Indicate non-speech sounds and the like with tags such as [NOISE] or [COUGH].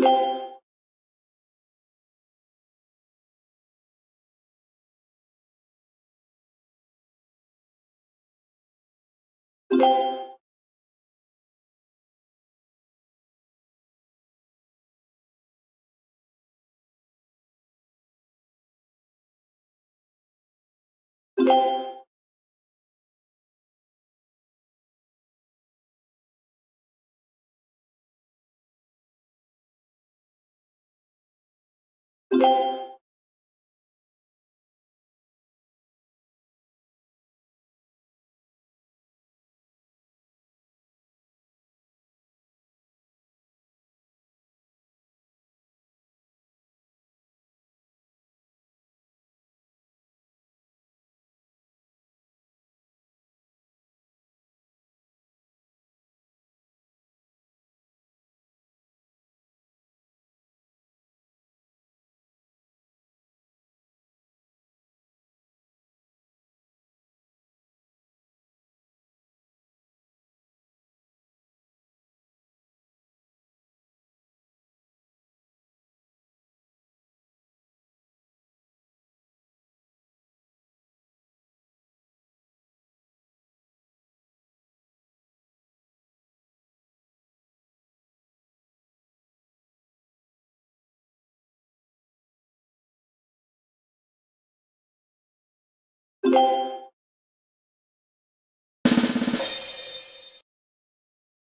you Thank [LAUGHS] you you [LAUGHS]